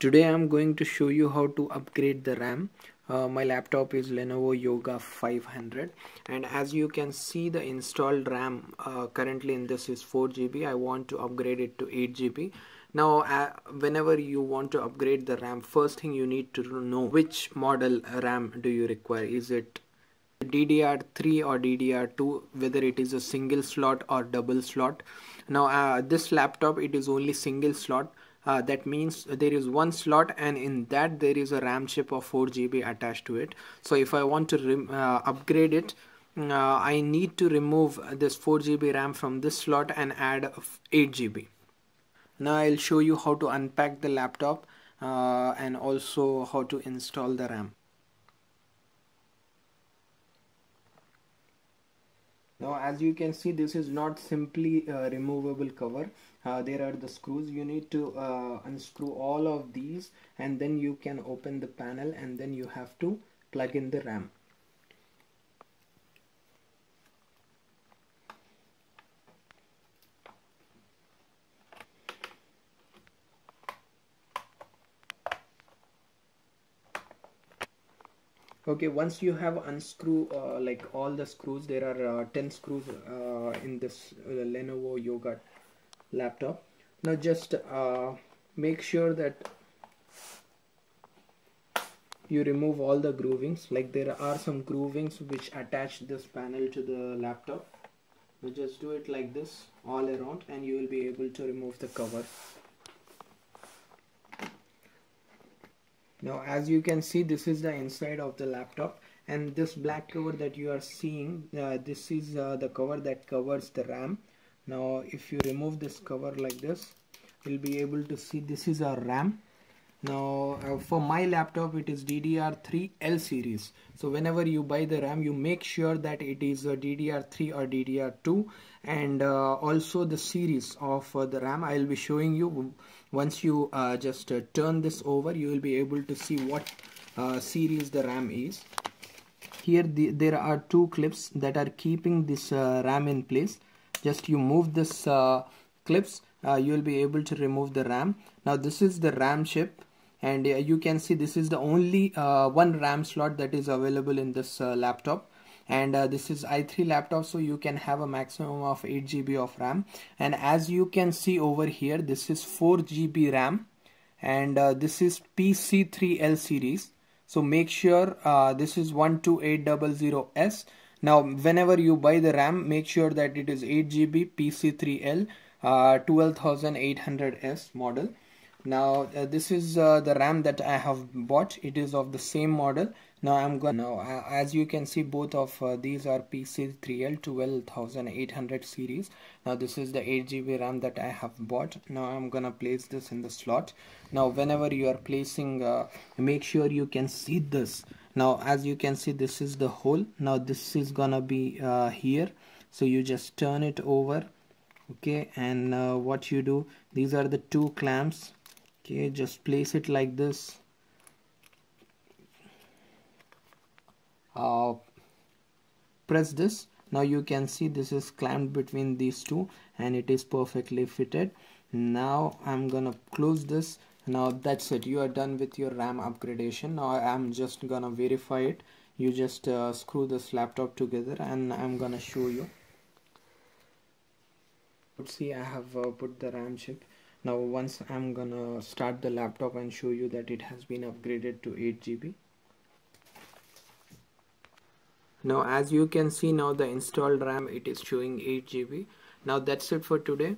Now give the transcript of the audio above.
Today I'm going to show you how to upgrade the RAM. Uh, my laptop is Lenovo Yoga 500 and as you can see the installed RAM uh, currently in this is 4 GB. I want to upgrade it to 8 GB. Now uh, whenever you want to upgrade the RAM first thing you need to know which model RAM do you require. Is it DDR3 or DDR2 whether it is a single slot or double slot. Now uh, this laptop it is only single slot uh, that means there is one slot and in that there is a RAM chip of 4 GB attached to it. So if I want to uh, upgrade it uh, I need to remove this 4 GB RAM from this slot and add 8 GB now I'll show you how to unpack the laptop uh, and also how to install the RAM now as you can see this is not simply a removable cover. Uh, there are the screws. You need to uh, unscrew all of these and then you can open the panel and then you have to plug in the RAM okay once you have unscrew uh, like all the screws there are uh, 10 screws uh, in this uh, Lenovo Yoga laptop. Now just uh, make sure that you remove all the groovings. Like there are some groovings which attach this panel to the laptop. You just do it like this all around and you will be able to remove the cover now as you can see this is the inside of the laptop and this black cover that you are seeing uh, this is uh, the cover that covers the RAM. Now if you remove this cover like this you'll be able to see this is our RAM now uh, for my laptop it is DDR3 L series. So whenever you buy the RAM you make sure that it is a DDR3 or DDR2 and uh, also the series of uh, the RAM I will be showing you. Once you uh, just uh, turn this over you will be able to see what uh, series the RAM is. Here the, there are two clips that are keeping this RAM in place. Just you move this clips you will be able to remove the RAM. Now this is the RAM chip and uh, you can see this is the only uh, one RAM slot that is available in this uh, laptop. And uh, this is i3 laptop so you can have a maximum of 8 GB of RAM. And as you can see over here this is 4 GB RAM. And uh, this is PC3L series. So make sure uh, this is 12800S now whenever you buy the RAM make sure that it is 8 GB PC3L 12800S model now uh, this is uh, the RAM that I have bought. It is of the same model. Now I'm going now uh, as you can see both of uh, these are PC3L 12800 series. Now this is the 8GB RAM that I have bought. Now I'm gonna place this in the slot. Now whenever you are placing uh, make sure you can see this. Now as you can see this is the hole. Now this is gonna be uh, here. So you just turn it over okay? And what you do these are the two clamps okay just place it like this. Uh, press this. Now you can see this is clamped between these two and it is perfectly fitted. Now I'm gonna close this. Now that's it. You are done with your RAM upgradation. Now I'm just gonna verify it. You just uh, screw this laptop together and I'm gonna show you. See I have uh, put the RAM chip now once I'm gonna start the laptop and show you that it has been upgraded to 8 GB now as you can see now the installed RAM it is showing 8 GB now that's it for today